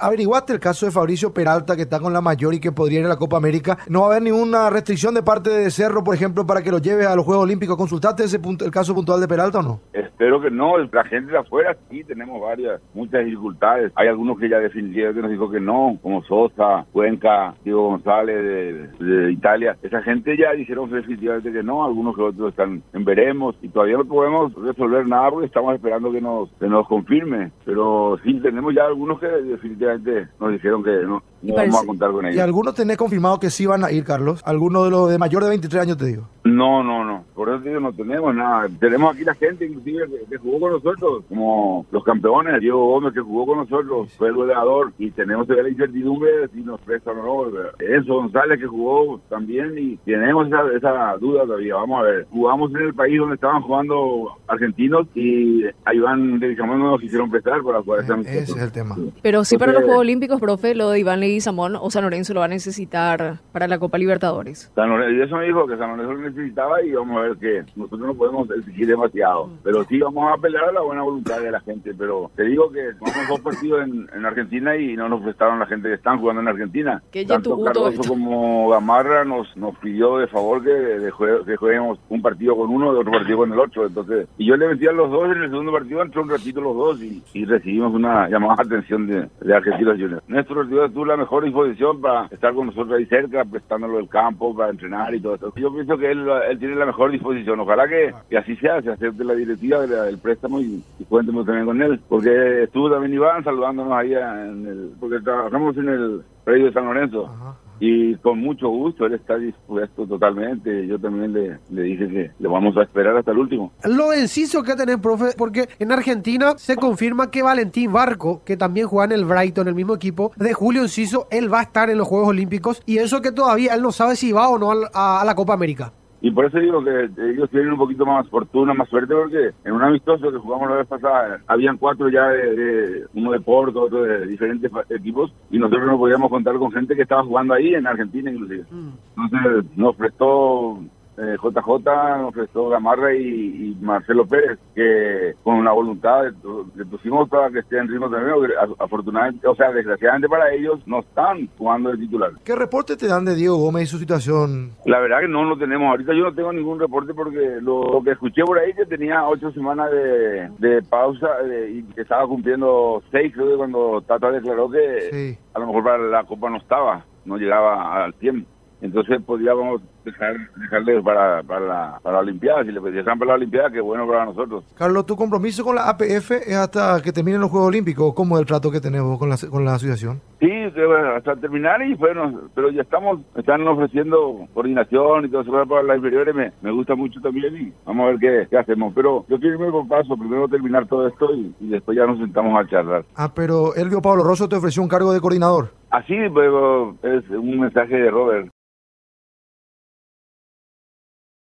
Averiguaste el caso de Fabricio Peralta que está con la mayor y que podría ir a la Copa América. ¿No va a haber ninguna restricción de parte de Cerro, por ejemplo, para que lo lleve a los Juegos Olímpicos? ¿Consultaste ese punto, el caso puntual de Peralta o no? Espero que no. La gente de afuera sí tenemos varias, muchas dificultades. Hay algunos que ya definitivamente nos dijo que no, como Sosa, Cuenca, Diego González de, Italia. Esa gente ya dijeron definitivamente que no. Algunos que otros están en veremos y todavía no podemos resolver nada porque estamos esperando que nos, que nos confirme. Pero sí tenemos ya algunos que definitivamente nos dijeron que no, no vamos a contar con ellos. ¿Y algunos tenés confirmado que sí van a ir, Carlos? ¿Algunos de los de mayor de 23 años, te digo? No, no, no. Por eso digo, no tenemos nada. Tenemos aquí la gente, inclusive, que, jugó con nosotros, como los campeones. Diego Gómez, que jugó con nosotros, fue el goleador. Y tenemos la incertidumbre de si nos prestan o no. Eso, González, que jugó también. Y tenemos esa, esa duda todavía. Vamos a ver. Jugamos en el país donde estaban jugando argentinos y a Iván de no nos quisieron prestar para jugar esa Ese es el tema. Pero sí para los Juegos Olímpicos, profe, lo de Iván Leguizamón o San Lorenzo lo va a necesitar para la Copa Libertadores. San Lorenzo, y eso me dijo que San Lorenzo lo necesitaba y vamos a ver que nosotros no podemos exigir demasiado. Pero sí vamos a apelar a la buena voluntad de la gente. Pero te digo que jugamos dos partidos en, en, Argentina y no nos prestaron la gente que están jugando en Argentina. Tanto Cardoso como Gamarra nos, nos pidió de favor que, de que juguemos un partido con uno y otro partido con el otro. Entonces, y yo le metí a los dos en el segundo partido, entró un ratito los dos y, y recibimos una llamada de atención de, de Argentina Juniors. Nuestro partido tuvo la mejor disposición para estar con nosotros ahí cerca, prestándolo el campo para entrenar y todo eso. Yo pienso que él, él tiene la mejor disposición. Ojalá que, que así sea, se acepte la directiva del préstamo y, y cuéntemos también con él. Porque estuvo también Iván saludándonos ahí en el, porque trabajamos en el predio de San Lorenzo. Ajá y con mucho gusto, él está dispuesto totalmente. Yo también le, le dije que le vamos a esperar hasta el último. Lo enciso que tenés, profe, porque en Argentina se confirma que Valentín Barco, que también juega en el Brighton, el mismo equipo, de Julio Enciso, él va a estar en los Juegos Olímpicos y eso que todavía él no sabe si va o no a, a la Copa América. Y por eso digo que ellos tienen un poquito más fortuna, más suerte, porque en un amistoso que jugamos la vez pasada, habían cuatro ya de, uno de Porto, otro de diferentes equipos, y nosotros no podíamos contar con gente que estaba jugando ahí, en Argentina inclusive. Entonces nos prestó eh, JJ, prestó Gamarra y, y, Marcelo Pérez, que con la voluntad le pusimos para que esté en ritmo también, afortunadamente, o sea, desgraciadamente para ellos, no están jugando de titular. ¿Qué reporte te dan de Diego Gómez y su situación? La verdad que no lo tenemos. Ahorita yo no tengo ningún reporte porque lo, que escuché por ahí que tenía ocho semanas de, de pausa eh, y que estaba cumpliendo seis, creo que cuando Tata declaró que Sí. a lo mejor para la Copa no estaba, no llegaba al tiempo. Entonces podríamos dejar, dejarle para, para, la, para la Olimpiada. Si le dejan para la Olimpiada, que bueno para nosotros. Carlos, ¿tu compromiso con la APF es hasta que terminen los Juegos Olímpicos? ¿Cómo es el trato que tenemos con la, con la asociación? Sí, hasta terminar y bueno, pero ya estamos, están ofreciendo coordinación y todo eso para las inferiores, me, me gusta mucho también y vamos a ver qué, qué hacemos. Pero yo quiero irme por paso, primero terminar todo esto y, y después ya nos sentamos a charlar. Ah, pero Elvio Pablo Rosso te ofreció un cargo de coordinador. Así, pero es un mensaje de Robert.